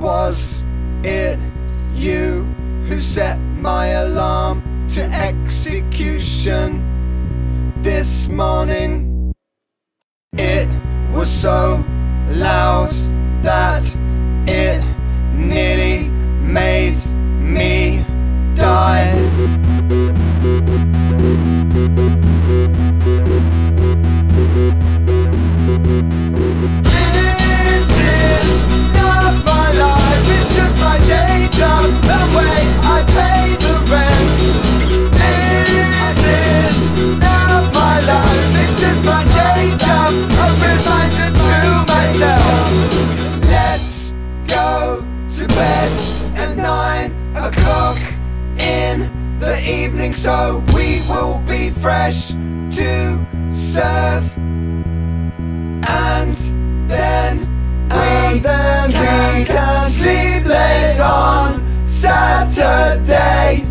Was it you who set my alarm to execution this morning? It was so loud that it the evening so we will be fresh to serve and then we then can, can sleep late on Saturday.